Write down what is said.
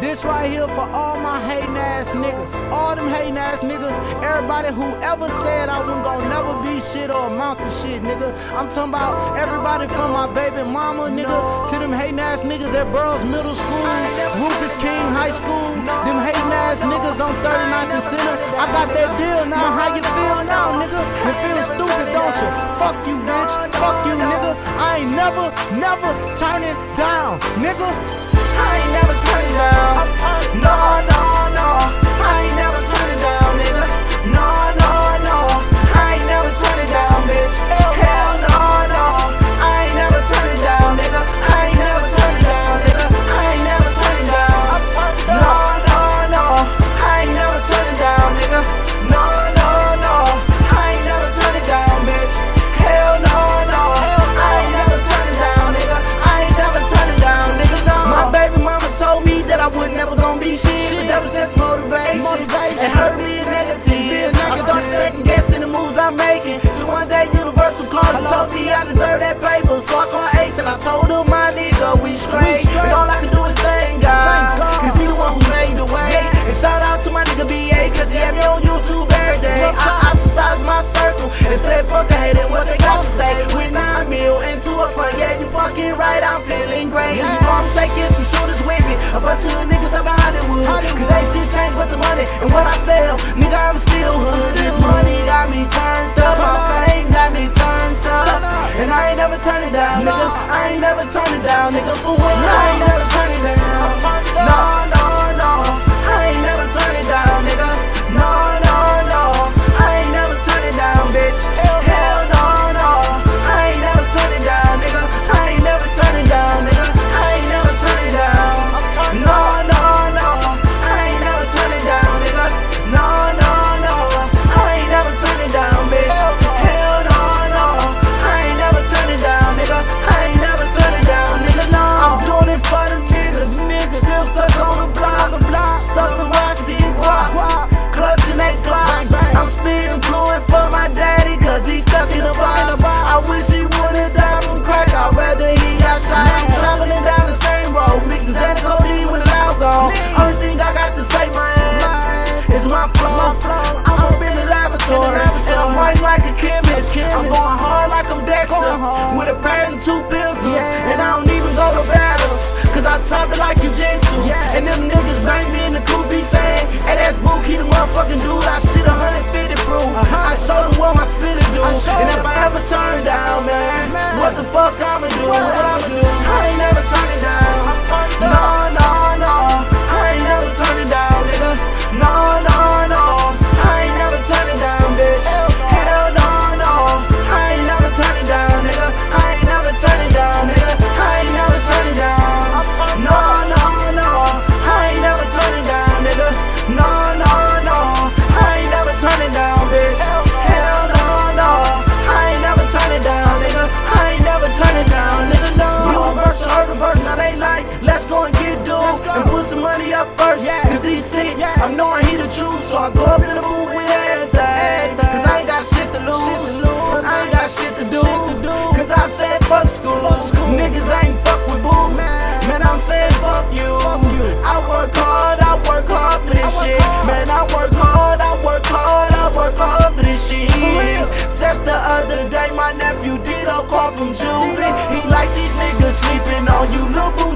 This right here for all my hating ass niggas. All them hating ass niggas. Everybody who ever said I wasn't gonna never be shit or amount to shit, nigga. I'm talking about everybody from my baby mama, nigga, to them hating ass niggas at Burroughs Middle School, Rufus King High School, them hating ass niggas on 39th and Center. I got that deal now. How you feel now, nigga? You feel stupid, don't you? Fuck you, bitch. Fuck you, nigga. I ain't never, never turning down, nigga. I ain't never turning down. No, no, no. I ain't never turning down, just motivation. It hurt me a negative. I started second guessing the moves I'm making. So one day Universal called and told me I deserve that paper. So I called Ace and I told turn it down, nigga. I ain't never turn it down, nigga. For what? I ain't never turn it down. No. With a pair and two pencils. And I don't even go to battles, cause I chop it like jujitsu. And them niggas bang me in the coupe, be saying, hey, that's Book, he the motherfucking dude. I shit 150 I'm knowing he the truth, so I go up in the booth with everything. Cause I ain't got shit to lose. I ain't got shit to do. Cause I said fuck school. Niggas ain't fuck with boo. Man, I'm saying fuck you. I work hard, I work hard for this shit. Man, I work hard, I work hard, I work hard for this shit. Just the other day, my nephew did a call from Juvie. He like these niggas sleeping on you, Lil Boo